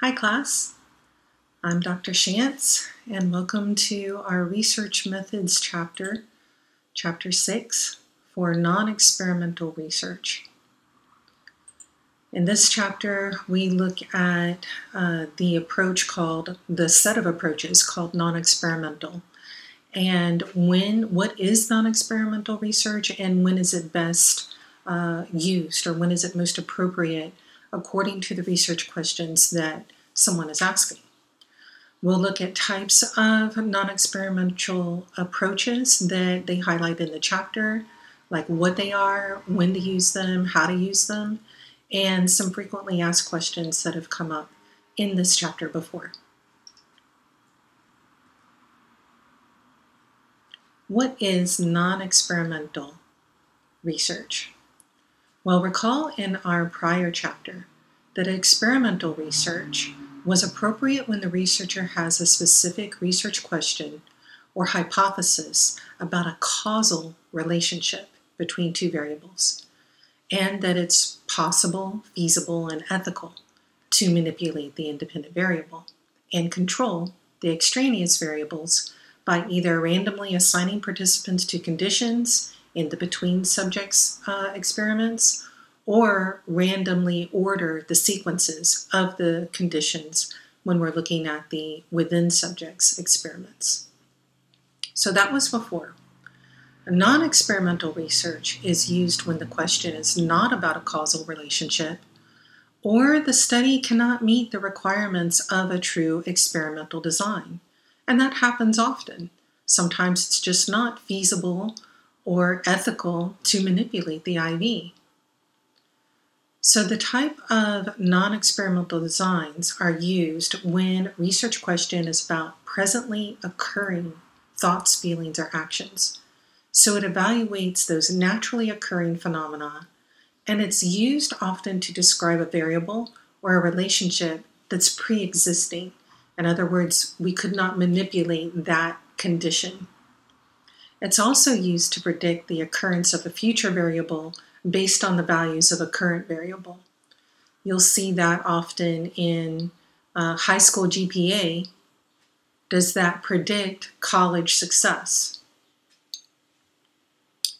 Hi, class. I'm Dr. Schantz, and welcome to our Research Methods chapter, Chapter 6, for non experimental research. In this chapter, we look at uh, the approach called, the set of approaches called non experimental, and when, what is non experimental research, and when is it best uh, used, or when is it most appropriate according to the research questions that someone is asking. We'll look at types of non experimental approaches that they highlight in the chapter, like what they are, when to use them, how to use them, and some frequently asked questions that have come up in this chapter before. What is non experimental research? Well, recall in our prior chapter that experimental research was appropriate when the researcher has a specific research question or hypothesis about a causal relationship between two variables, and that it's possible, feasible, and ethical to manipulate the independent variable and control the extraneous variables by either randomly assigning participants to conditions in the between subjects uh, experiments or randomly order the sequences of the conditions when we're looking at the within subjects experiments. So that was before. Non experimental research is used when the question is not about a causal relationship or the study cannot meet the requirements of a true experimental design. And that happens often. Sometimes it's just not feasible or ethical to manipulate the IV. So, the type of non experimental designs are used when research question is about presently occurring thoughts, feelings, or actions. So, it evaluates those naturally occurring phenomena, and it's used often to describe a variable or a relationship that's pre existing. In other words, we could not manipulate that condition. It's also used to predict the occurrence of a future variable based on the values of a current variable. You'll see that often in uh, high school GPA. Does that predict college success?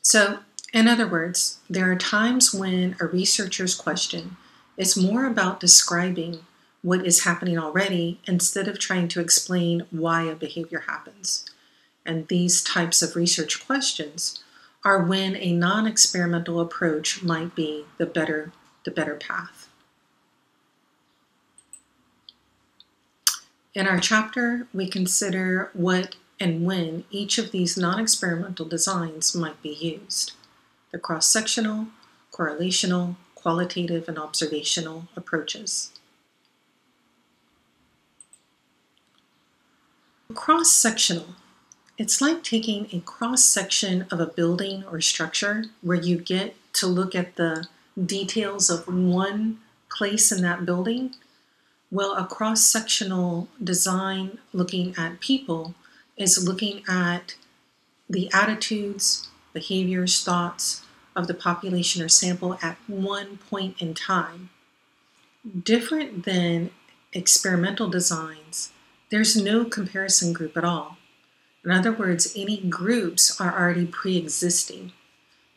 So, in other words, there are times when a researcher's question is more about describing what is happening already instead of trying to explain why a behavior happens. And these types of research questions are when a non-experimental approach might be the better, the better path. In our chapter, we consider what and when each of these non-experimental designs might be used. The cross-sectional, correlational, qualitative, and observational approaches. Cross-sectional it's like taking a cross section of a building or structure where you get to look at the details of one place in that building. Well, a cross sectional design looking at people is looking at the attitudes, behaviors, thoughts of the population or sample at one point in time. Different than experimental designs, there's no comparison group at all. In other words, any groups are already pre existing.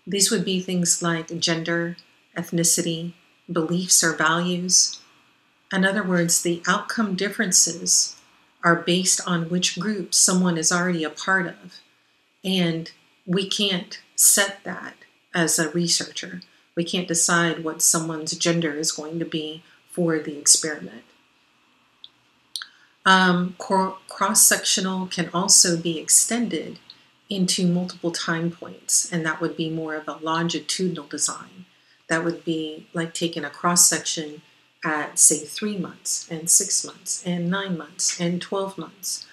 These would be things like gender, ethnicity, beliefs, or values. In other words, the outcome differences are based on which group someone is already a part of. And we can't set that as a researcher. We can't decide what someone's gender is going to be for the experiment. Um, cross sectional can also be extended into multiple time points, and that would be more of a longitudinal design. That would be like taking a cross section at, say, three months, and six months, and nine months, and 12 months.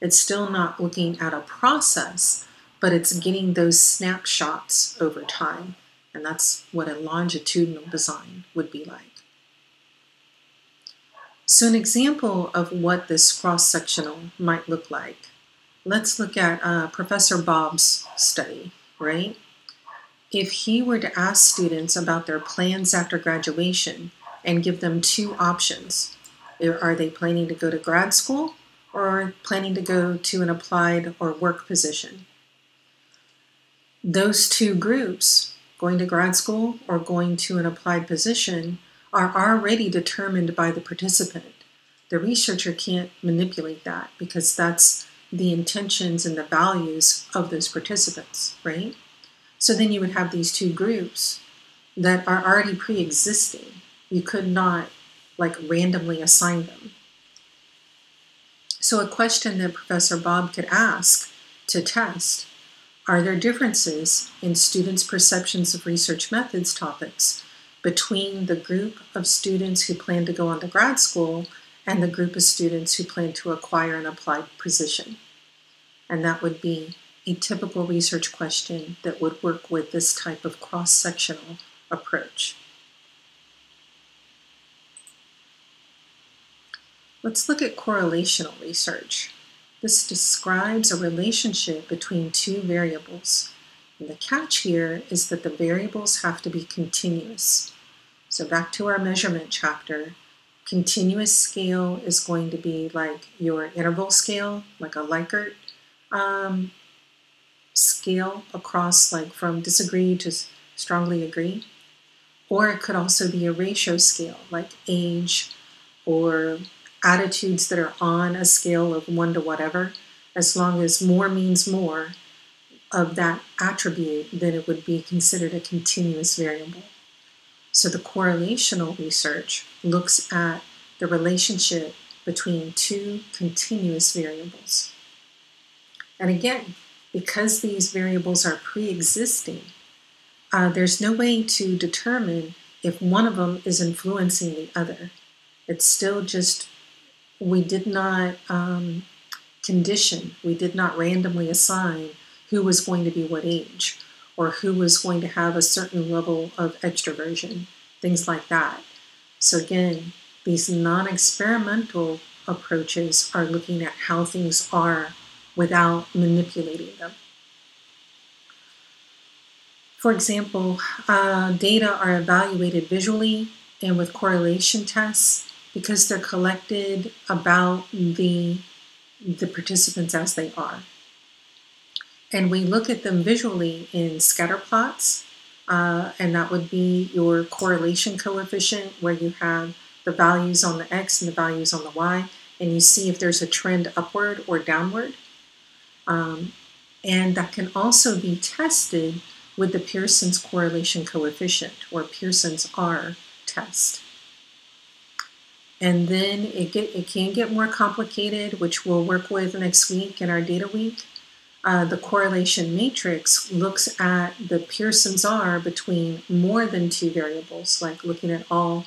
It's still not looking at a process, but it's getting those snapshots over time. And that's what a longitudinal design would be like. So an example of what this cross-sectional might look like, let's look at uh, Professor Bob's study, right? If he were to ask students about their plans after graduation and give them two options, Are they planning to go to grad school or planning to go to an applied or work position? Those two groups, going to grad school or going to an applied position, are already determined by the participant. The researcher can't manipulate that because that's the intentions and the values of those participants, right? So then you would have these two groups that are already pre existing. You could not like randomly assign them. So, a question that Professor Bob could ask to test are there differences in students' perceptions of research methods topics between the group of students who plan to go on to grad school and the group of students who plan to acquire an applied position? And that would be a typical research question that would work with this type of cross sectional approach. Let's look at correlational research. This describes a relationship between two variables. And the catch here is that the variables have to be continuous. So back to our measurement chapter, continuous scale is going to be like your interval scale, like a Likert um, scale across like from disagree to strongly agree. Or it could also be a ratio scale, like age or attitudes that are on a scale of one to whatever. As long as more means more of that attribute, then it would be considered a continuous variable. So the correlational research looks at the relationship between two continuous variables. And again, because these variables are pre existing, uh, there's no way to determine if one of them is influencing the other. It's still just, we did not um, condition, we did not randomly assign who was going to be what age or who was going to have a certain level of extroversion, things like that. So, again, these non experimental approaches are looking at how things are without manipulating them. For example, uh, data are evaluated visually and with correlation tests because they're collected about the, the participants as they are. And we look at them visually in scatter plots, uh, and that would be your correlation coefficient where you have the values on the x and the values on the y, and you see if there's a trend upward or downward. Um, and that can also be tested with the Pearson's correlation coefficient or Pearson's R test. And then it, get, it can get more complicated, which we'll work with next week in our data week. Uh, the correlation matrix looks at the Pearson's R between more than two variables, like looking at all,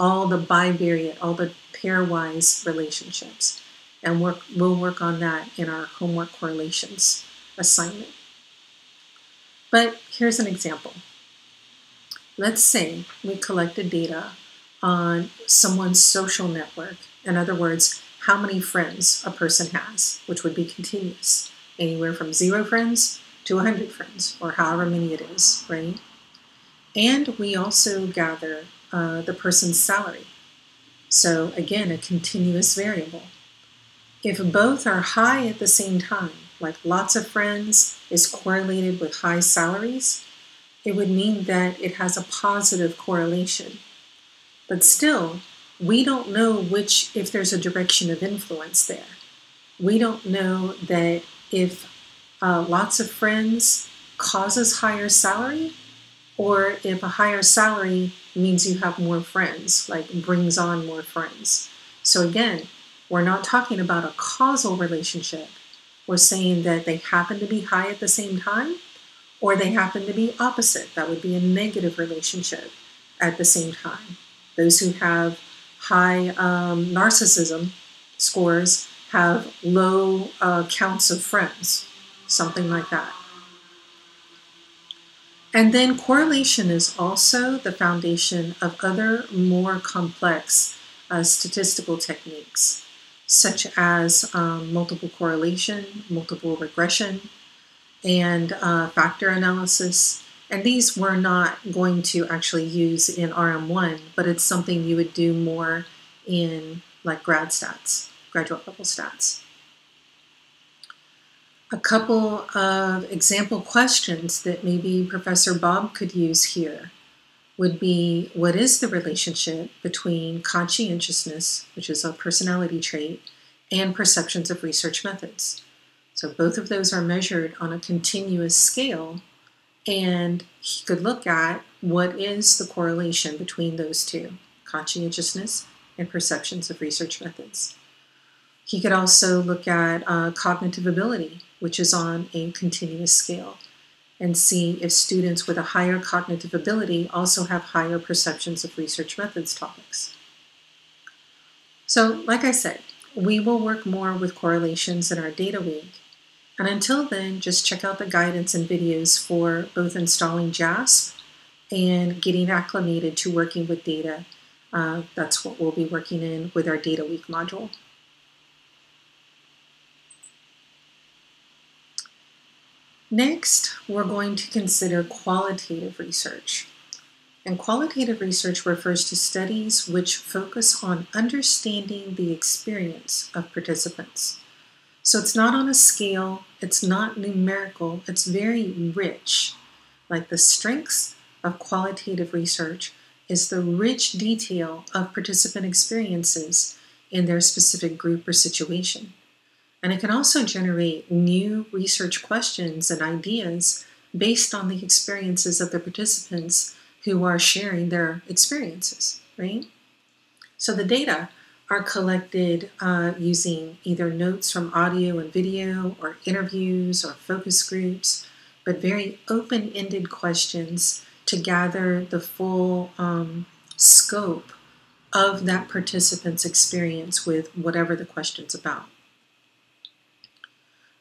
all the bivariate, all the pairwise relationships and work, we'll work on that in our homework correlations assignment. But here's an example. Let's say we collected data on someone's social network. In other words, how many friends a person has, which would be continuous, anywhere from zero friends to 100 friends, or however many it is, right? And we also gather uh, the person's salary. So, again, a continuous variable. If both are high at the same time, like lots of friends is correlated with high salaries, it would mean that it has a positive correlation. But still, we don't know which, if there's a direction of influence there. We don't know that if uh, lots of friends causes higher salary, or if a higher salary means you have more friends, like brings on more friends. So again, we're not talking about a causal relationship. We're saying that they happen to be high at the same time or they happen to be opposite. That would be a negative relationship at the same time. Those who have high um, narcissism scores have low uh, counts of friends, something like that. And then correlation is also the foundation of other more complex uh, statistical techniques such as um, multiple correlation, multiple regression, and uh, factor analysis. And these we're not going to actually use in RM1, but it's something you would do more in like grad stats, graduate level stats. A couple of example questions that maybe Professor Bob could use here would be what is the relationship between conscientiousness, which is a personality trait, and perceptions of research methods? So both of those are measured on a continuous scale, and he could look at what is the correlation between those two conscientiousness and perceptions of research methods. He could also look at uh, cognitive ability, which is on a continuous scale, and see if students with a higher cognitive ability also have higher perceptions of research methods topics. So, like I said, we will work more with correlations in our data week. And until then, just check out the guidance and videos for both installing JASP and getting acclimated to working with data. Uh, that's what we'll be working in with our Data Week module. Next, we're going to consider qualitative research. And qualitative research refers to studies which focus on understanding the experience of participants. So it's not on a scale, it's not numerical, it's very rich. Like the strengths of qualitative research is the rich detail of participant experiences in their specific group or situation. And it can also generate new research questions and ideas based on the experiences of the participants who are sharing their experiences, right? So the data are collected uh, using either notes from audio and video, or interviews, or focus groups, but very open ended questions to gather the full um, scope of that participant's experience with whatever the question's about.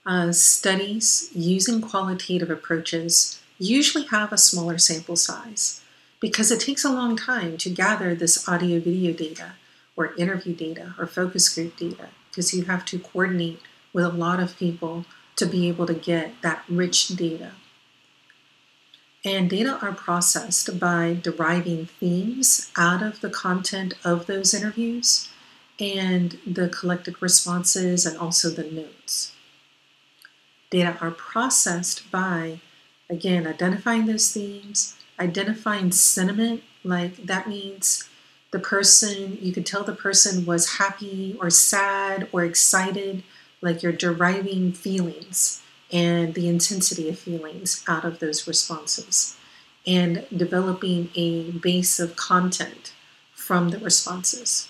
Uh, studies using qualitative approaches usually have a smaller sample size because it takes a long time to gather this audio video data or interview data or focus group data because you have to coordinate with a lot of people to be able to get that rich data. And data are processed by deriving themes out of the content of those interviews and the collected responses and also the notes. Data are processed by, again, identifying those themes, identifying sentiment, like that means the person, you could tell the person was happy or sad or excited, like you're deriving feelings and the intensity of feelings out of those responses and developing a base of content from the responses.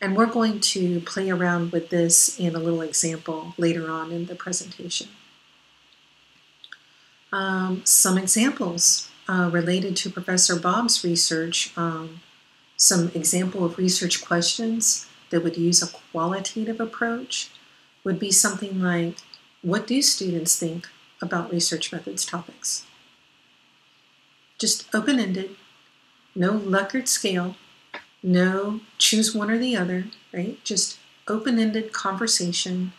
And we're going to play around with this in a little example later on in the presentation. Um, some examples uh, related to Professor Bob's research, um, some example of research questions that would use a qualitative approach would be something like, what do students think about research methods topics? Just open-ended, no Likert scale, no choose one or the other, right? Just open-ended conversation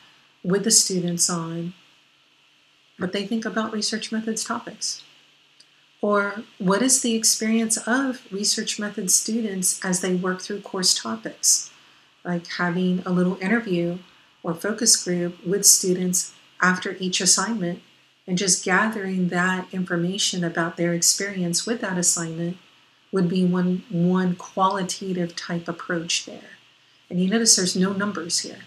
with the students on what they think about research methods topics. Or what is the experience of research methods students as they work through course topics? Like having a little interview or focus group with students after each assignment and just gathering that information about their experience with that assignment would be one, one qualitative type approach there. And you notice there's no numbers here.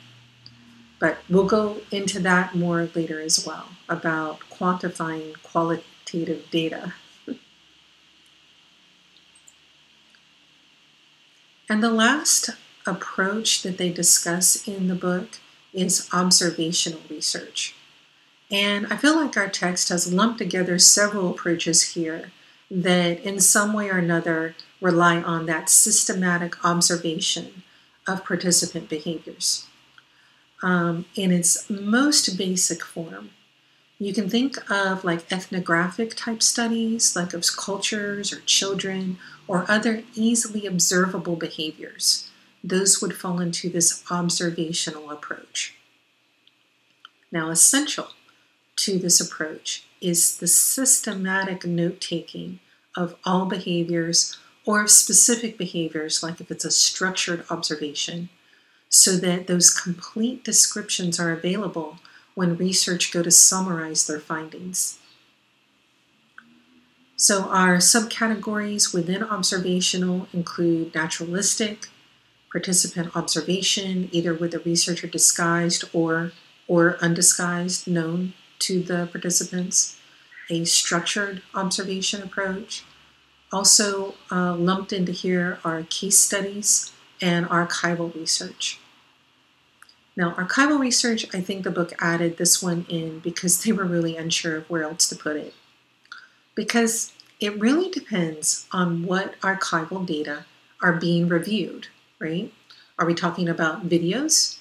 But we'll go into that more later as well about quantifying qualitative data. And the last approach that they discuss in the book is observational research. And I feel like our text has lumped together several approaches here that, in some way or another, rely on that systematic observation of participant behaviors. Um, in its most basic form, you can think of like ethnographic type studies, like of cultures or children or other easily observable behaviors. Those would fall into this observational approach. Now, essential to this approach is the systematic note taking of all behaviors or of specific behaviors, like if it's a structured observation, so that those complete descriptions are available when research go to summarize their findings. So our subcategories within observational include naturalistic, participant observation, either with the researcher disguised or or undisguised known to the participants, a structured observation approach. Also uh, lumped into here are case studies and archival research. Now, archival research, I think the book added this one in because they were really unsure of where else to put it. Because it really depends on what archival data are being reviewed, right? Are we talking about videos?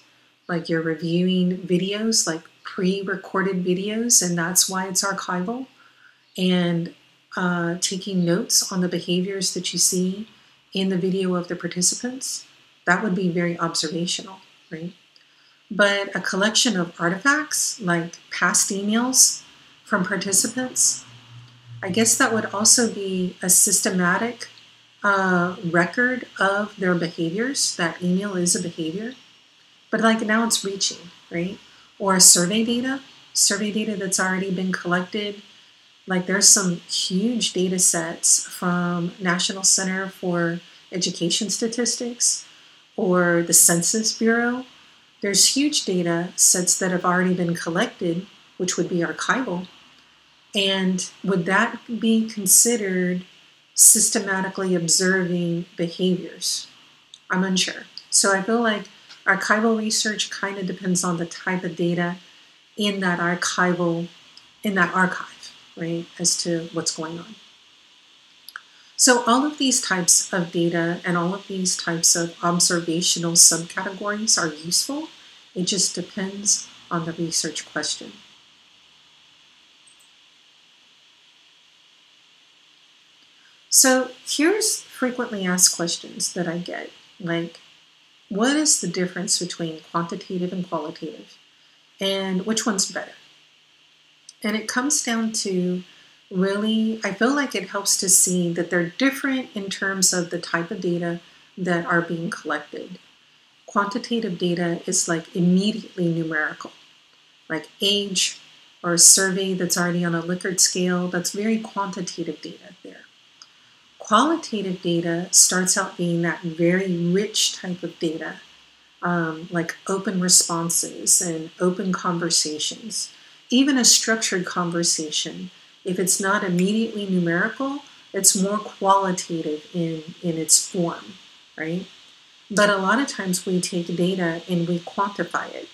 Like you're reviewing videos, like pre recorded videos, and that's why it's archival? And uh, taking notes on the behaviors that you see in the video of the participants? That would be very observational, right? But a collection of artifacts, like past emails from participants, I guess that would also be a systematic uh, record of their behaviors. That email is a behavior. But like now it's reaching, right? Or survey data, survey data that's already been collected. Like there's some huge data sets from National Center for Education Statistics or the Census Bureau. There's huge data sets that have already been collected, which would be archival. And would that be considered systematically observing behaviors? I'm unsure. So I feel like archival research kind of depends on the type of data in that archival, in that archive, right, as to what's going on. So all of these types of data and all of these types of observational subcategories are useful. It just depends on the research question. So here's frequently asked questions that I get, like, what is the difference between quantitative and qualitative? And which one's better? And it comes down to really, I feel like it helps to see that they're different in terms of the type of data that are being collected. Quantitative data is like immediately numerical, like age or a survey that's already on a Likert scale, that's very quantitative data there. Qualitative data starts out being that very rich type of data, um, like open responses and open conversations, even a structured conversation if it's not immediately numerical, it's more qualitative in, in its form, right? But a lot of times we take data and we quantify it.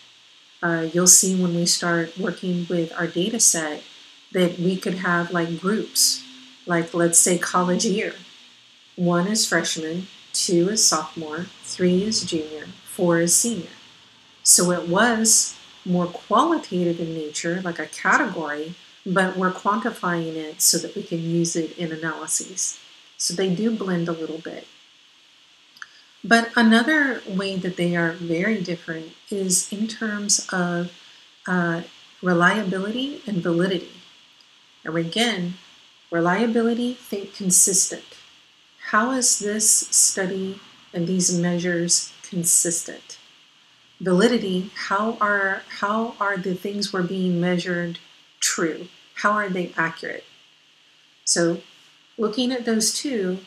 Uh, you'll see when we start working with our data set that we could have like groups, like let's say college year. One is freshman, two is sophomore, three is junior, four is senior. So it was more qualitative in nature, like a category, but we're quantifying it so that we can use it in analyses. So they do blend a little bit. But another way that they are very different is in terms of uh, reliability and validity. And again, reliability, think consistent. How is this study and these measures consistent? Validity, how are how are the things we're being measured true? How are they accurate? So, looking at those two,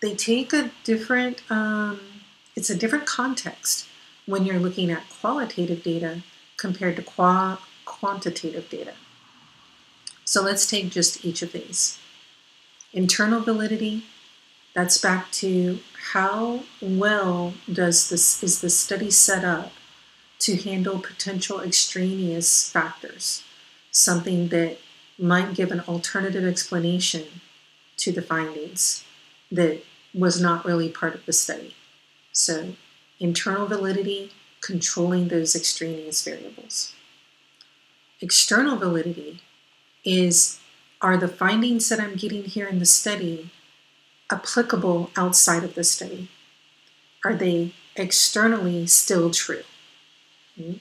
they take a different, um, it's a different context when you're looking at qualitative data compared to qua- quantitative data. So let's take just each of these. Internal validity, that's back to how well does this is the study set up to handle potential extraneous factors, something that might give an alternative explanation to the findings that was not really part of the study. So, internal validity, controlling those extraneous variables. External validity is are the findings that I'm getting here in the study applicable outside of the study? Are they externally still true? Hmm?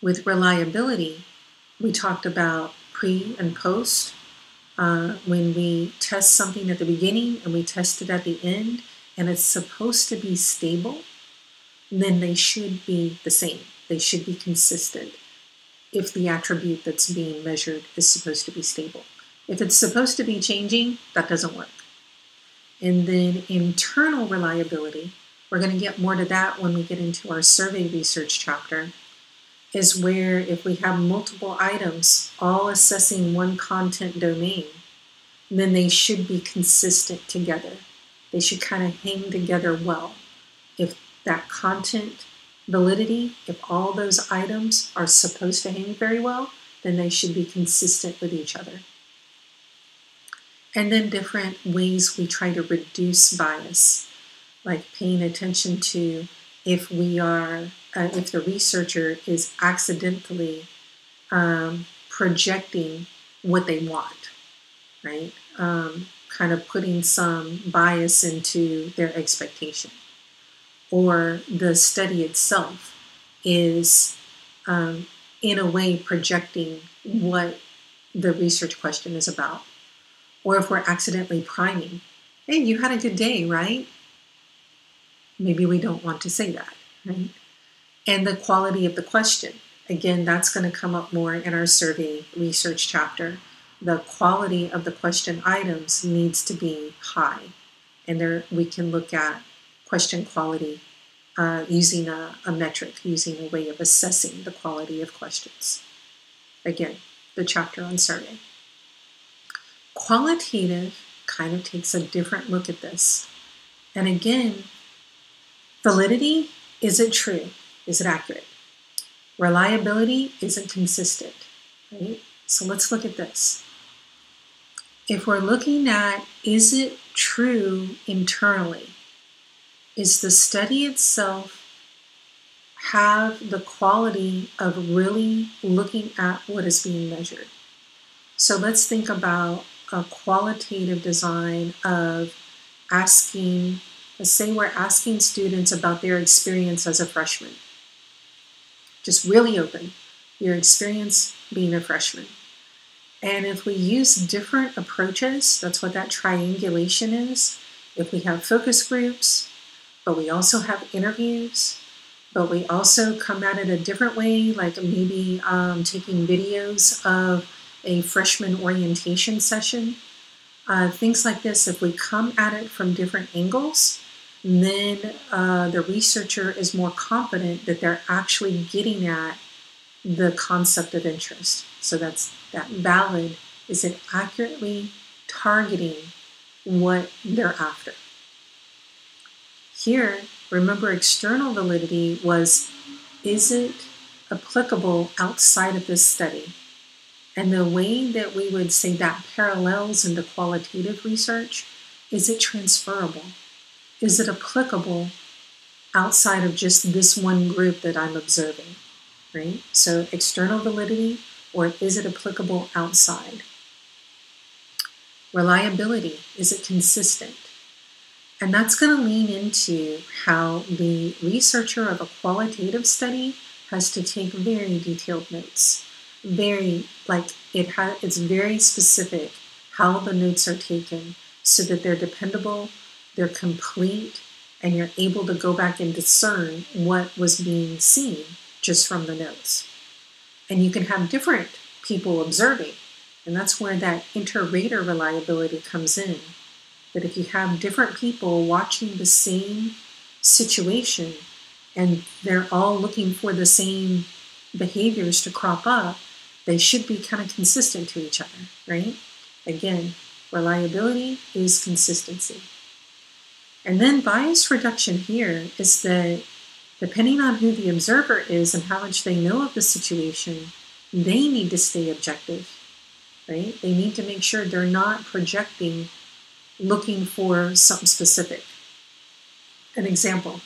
With reliability, we talked about pre and post. Uh, when we test something at the beginning and we test it at the end, and it's supposed to be stable, then they should be the same. They should be consistent if the attribute that's being measured is supposed to be stable. If it's supposed to be changing, that doesn't work. And then internal reliability, we're going to get more to that when we get into our survey research chapter, is where if we have multiple items all assessing one content domain, then they should be consistent together. They should kind of hang together well. If that content validity, if all those items are supposed to hang very well, then they should be consistent with each other. And then different ways we try to reduce bias, like paying attention to if we are, uh, if the researcher is accidentally um, projecting what they want, right? Um, kind of putting some bias into their expectation. Or the study itself is, um, in a way, projecting what the research question is about or if we're accidentally priming. Hey, you had a good day, right? Maybe we don't want to say that, right? And the quality of the question. Again, that's going to come up more in our survey research chapter. The quality of the question items needs to be high. And there we can look at question quality uh, using a, a metric, using a way of assessing the quality of questions. Again, the chapter on survey. Qualitative kind of takes a different look at this. And again, validity is it true? Is it accurate? Reliability is it consistent? Right? So let's look at this. If we're looking at is it true internally? Is the study itself have the quality of really looking at what is being measured? So let's think about a qualitative design of asking, let's say we're asking students about their experience as a freshman. Just really open, your experience being a freshman. And if we use different approaches, that's what that triangulation is. If we have focus groups, but we also have interviews, but we also come at it a different way, like maybe um, taking videos of a freshman orientation session. Uh, things like this, if we come at it from different angles, then uh, the researcher is more confident that they're actually getting at the concept of interest. So that's that valid. Is it accurately targeting what they're after? Here, remember external validity was is it applicable outside of this study? And the way that we would say that parallels into qualitative research is it transferable? Is it applicable outside of just this one group that I'm observing? Right? So, external validity, or is it applicable outside? Reliability, is it consistent? And that's going to lean into how the researcher of a qualitative study has to take very detailed notes very like it has it's very specific how the notes are taken so that they're dependable, they're complete, and you're able to go back and discern what was being seen just from the notes. And you can have different people observing, and that's where that inter-rater reliability comes in. That if you have different people watching the same situation and they're all looking for the same behaviors to crop up, they should be kind of consistent to each other, right? Again, reliability is consistency. And then bias reduction here is that depending on who the observer is and how much they know of the situation, they need to stay objective, right? They need to make sure they're not projecting looking for something specific. An example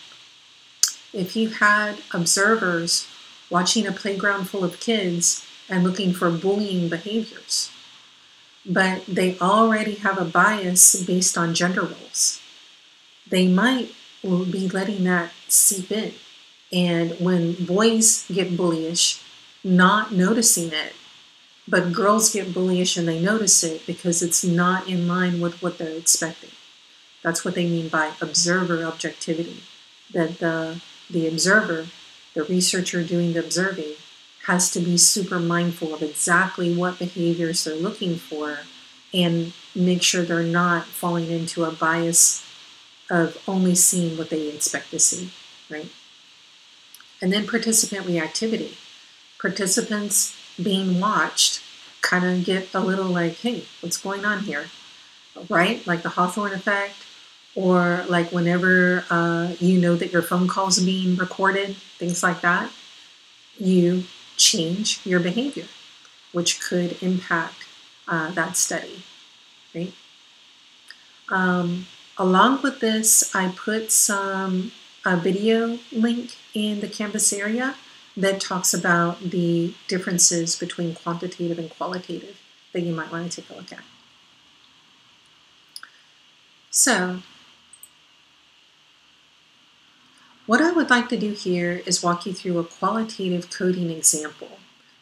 if you had observers watching a playground full of kids and looking for bullying behaviors. But they already have a bias based on gender roles. They might be letting that seep in. And when boys get bullyish, not noticing it, but girls get bullyish and they notice it because it's not in line with what they're expecting. That's what they mean by observer objectivity. That the the observer, the researcher doing the observing, has to be super mindful of exactly what behaviors they're looking for and make sure they're not falling into a bias of only seeing what they expect to see, right? And then participant reactivity. Participants being watched kind of get a little like, hey, what's going on here? Right? Like the Hawthorne effect, or like whenever uh, you know that your phone call is being recorded, things like that, you change your behavior, which could impact uh, that study, right? Um, along with this, I put some a video link in the Canvas area that talks about the differences between quantitative and qualitative that you might want to take a look at. So, what I would like to do here is walk you through a qualitative coding example.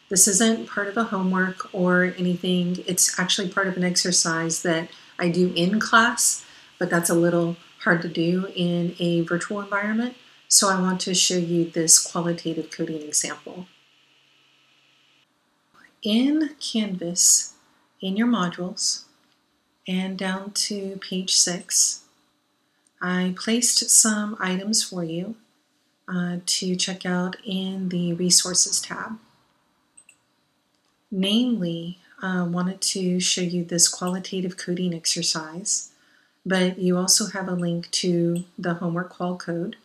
This isn't part of the homework or anything. It's actually part of an exercise that I do in class, but that's a little hard to do in a virtual environment. So I want to show you this qualitative coding example. In Canvas, in your modules, and down to page six, I placed some items for you uh, to check out in the Resources tab. Namely, I uh, wanted to show you this qualitative coding exercise, but you also have a link to the homework qual code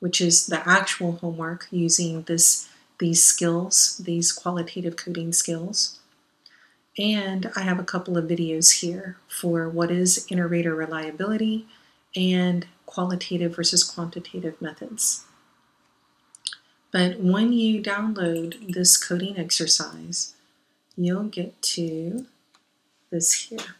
which is the actual homework using this these skills, these qualitative coding skills. And I have a couple of videos here for what is inter-rater reliability and qualitative versus quantitative methods. But when you download this coding exercise, you'll get to this here.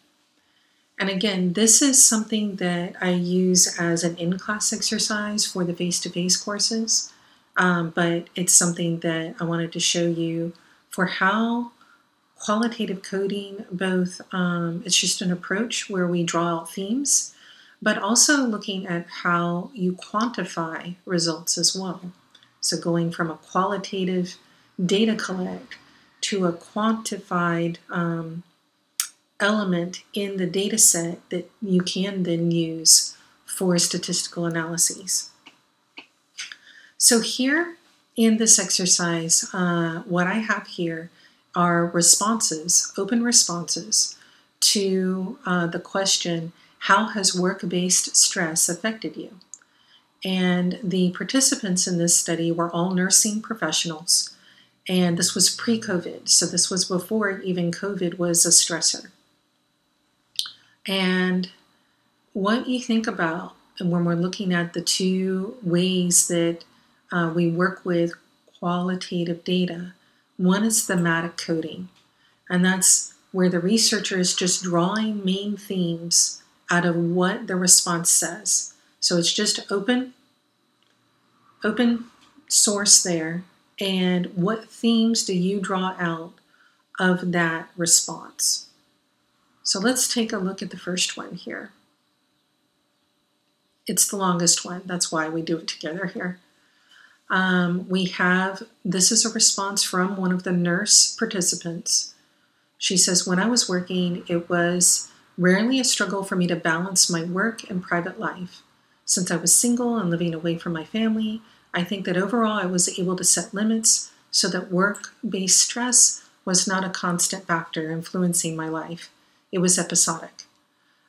And again, this is something that I use as an in class exercise for the face to face courses, um, but it's something that I wanted to show you for how qualitative coding both um, it's just an approach where we draw out themes but also looking at how you quantify results as well. So going from a qualitative data collect to a quantified um, element in the data set that you can then use for statistical analyses. So here in this exercise, uh, what I have here are responses, open responses to uh, the question, how has work-based stress affected you? And the participants in this study were all nursing professionals, and this was pre-COVID, so this was before even COVID was a stressor. And what you think about when we're looking at the two ways that uh, we work with qualitative data, one is thematic coding, and that's where the researcher is just drawing main themes out of what the response says. So it's just open, open source there, and what themes do you draw out of that response? So let's take a look at the first one here. It's the longest one, that's why we do it together here. Um, we have, this is a response from one of the nurse participants. She says, when I was working, it was rarely a struggle for me to balance my work and private life. Since I was single and living away from my family, I think that overall I was able to set limits so that work-based stress was not a constant factor influencing my life. It was episodic.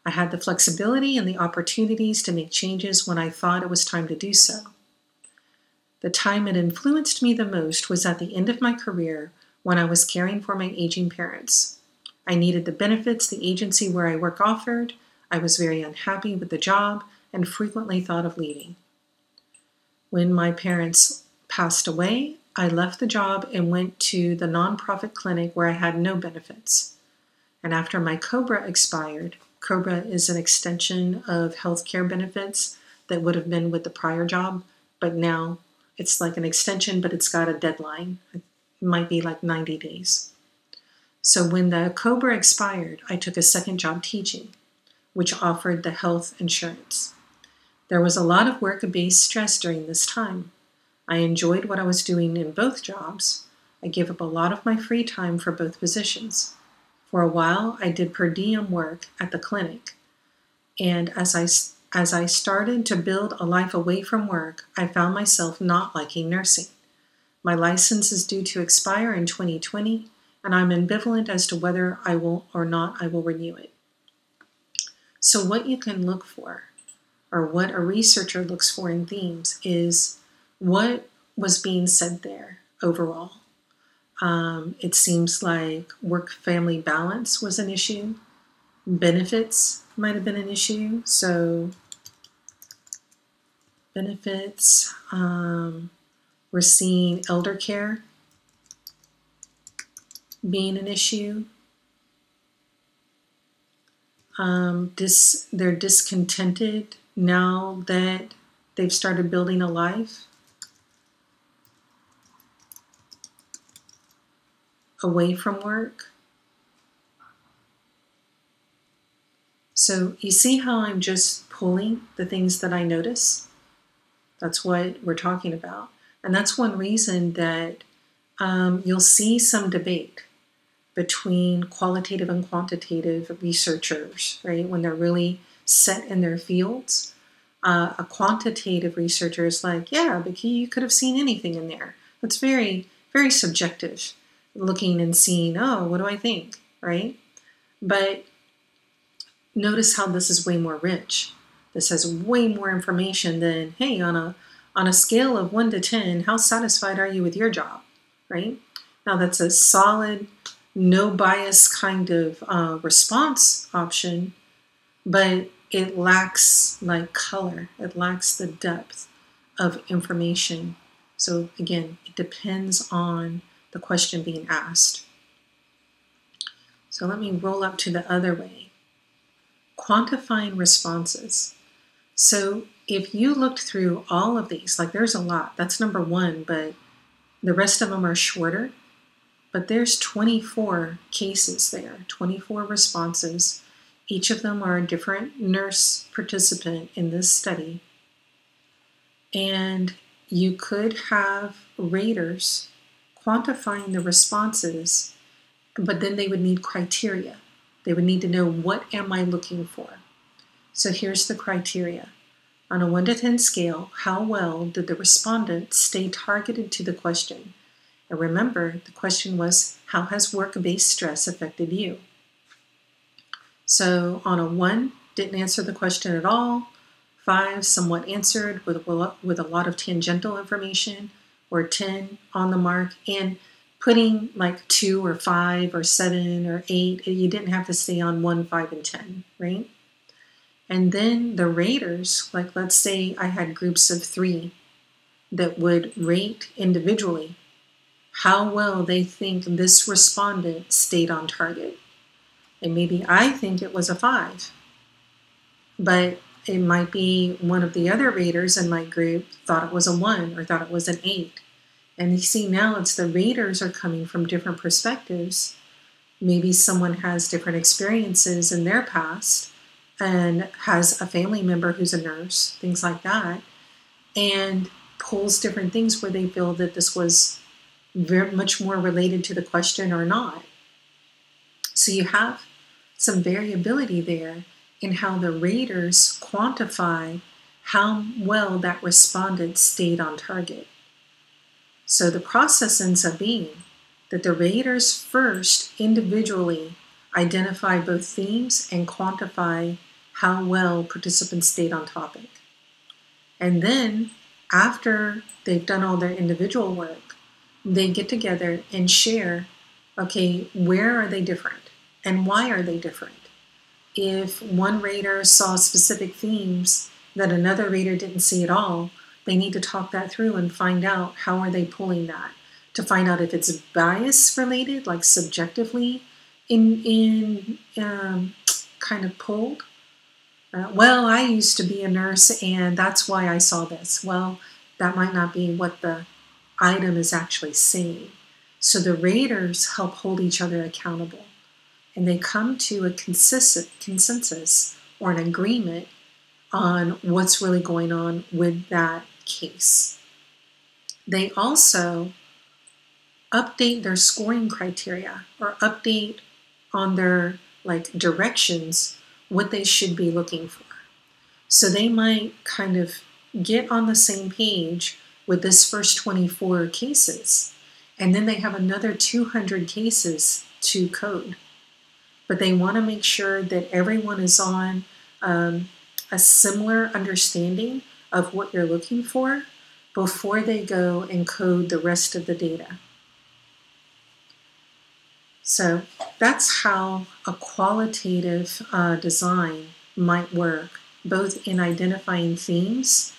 I had the flexibility and the opportunities to make changes when I thought it was time to do so. The time it influenced me the most was at the end of my career when I was caring for my aging parents. I needed the benefits the agency where I work offered. I was very unhappy with the job and frequently thought of leaving. When my parents passed away, I left the job and went to the nonprofit clinic where I had no benefits. And after my COBRA expired, COBRA is an extension of healthcare benefits that would have been with the prior job, but now it's like an extension, but it's got a deadline. It might be like 90 days. So when the COBRA expired, I took a second job teaching, which offered the health insurance. There was a lot of work-based stress during this time. I enjoyed what I was doing in both jobs. I gave up a lot of my free time for both positions. For a while, I did per diem work at the clinic. And as I, as I started to build a life away from work, I found myself not liking nursing. My license is due to expire in 2020, and I'm ambivalent as to whether I will or not I will renew it. So, what you can look for, or what a researcher looks for in themes, is what was being said there overall. Um, it seems like work family balance was an issue, benefits might have been an issue. So, benefits, um, we're seeing elder care being an issue. Um, dis, they're discontented now that they've started building a life. Away from work. So you see how I'm just pulling the things that I notice? That's what we're talking about. And that's one reason that um, you'll see some debate between qualitative and quantitative researchers, right? When they're really set in their fields. Uh, a quantitative researcher is like, yeah, but you could have seen anything in there. That's very, very subjective looking and seeing, oh, what do I think, right? But notice how this is way more rich. This has way more information than, hey, on a on a scale of one to ten, how satisfied are you with your job, right? Now that's a solid, no bias kind of uh, response option, but it lacks like color. It lacks the depth of information. So again, it depends on the question being asked. So let me roll up to the other way. Quantifying responses. So if you looked through all of these, like there's a lot, that's number one, but the rest of them are shorter. But there's 24 cases there, 24 responses. Each of them are a different nurse participant in this study. And you could have raters quantifying the responses, but then they would need criteria. They would need to know what am I looking for? So here's the criteria. On a 1 to 10 scale, how well did the respondent stay targeted to the question? And remember, the question was, how has work-based stress affected you? So on a 1, didn't answer the question at all. 5, somewhat answered with, with a lot of tangential information or 10 on the mark and putting like two or five or seven or eight. You didn't have to stay on one, five, and 10, right? And then the raters, like let's say I had groups of three that would rate individually how well they think this respondent stayed on target. And maybe I think it was a five, but it might be one of the other raters in my group thought it was a one or thought it was an eight. And you see now it's the raters are coming from different perspectives. Maybe someone has different experiences in their past and has a family member who's a nurse, things like that, and pulls different things where they feel that this was very much more related to the question or not. So you have some variability there in how the raters quantify how well that respondent stayed on target. So the process ends up being that the raters first individually identify both themes and quantify how well participants stayed on topic. And then, after they've done all their individual work, they get together and share okay, where are they different and why are they different? If one reader saw specific themes that another reader didn't see at all, they need to talk that through and find out how are they pulling that to find out if it's bias related, like subjectively in in um, kind of pulled. Uh, well, I used to be a nurse, and that's why I saw this. Well, that might not be what the item is actually saying. So the raters help hold each other accountable and they come to a consistent consensus or an agreement on what's really going on with that case. They also update their scoring criteria or update on their like directions what they should be looking for. So they might kind of get on the same page with this first 24 cases, and then they have another 200 cases to code. But they want to make sure that everyone is on um, a similar understanding of what you're looking for before they go and code the rest of the data. So that's how a qualitative uh, design might work, both in identifying themes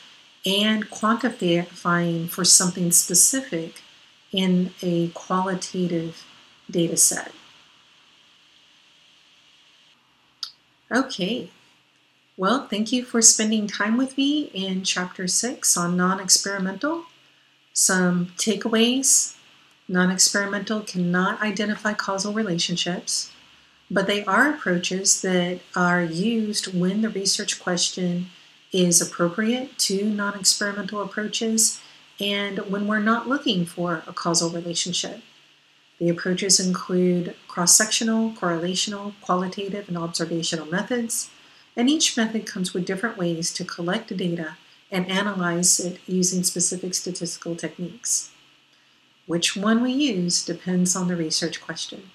and quantifying for something specific in a qualitative data set. Okay, well, thank you for spending time with me in Chapter 6 on non experimental. Some takeaways Non experimental cannot identify causal relationships, but they are approaches that are used when the research question is appropriate to non experimental approaches and when we're not looking for a causal relationship. The approaches include cross sectional, correlational, qualitative, and observational methods, and each method comes with different ways to collect data and analyze it using specific statistical techniques. Which one we use depends on the research question.